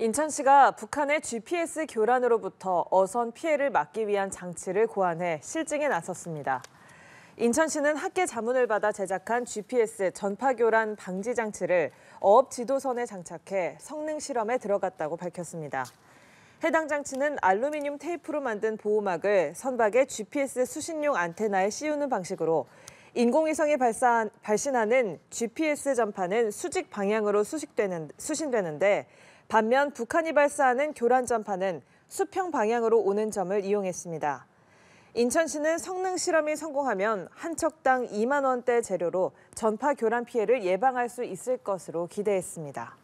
인천시가 북한의 GPS 교란으로부터 어선 피해를 막기 위한 장치를 고안해 실증에 나섰습니다. 인천시는 학계 자문을 받아 제작한 GPS 전파 교란 방지 장치를 어업 지도선에 장착해 성능 실험에 들어갔다고 밝혔습니다. 해당 장치는 알루미늄 테이프로 만든 보호막을 선박의 GPS 수신용 안테나에 씌우는 방식으로 인공위성이 발사한, 발신하는 GPS 전파는 수직 방향으로 수식되는, 수신되는데 반면 북한이 발사하는 교란 전파는 수평 방향으로 오는 점을 이용했습니다. 인천시는 성능 실험이 성공하면 한 척당 2만 원대 재료로 전파 교란 피해를 예방할 수 있을 것으로 기대했습니다.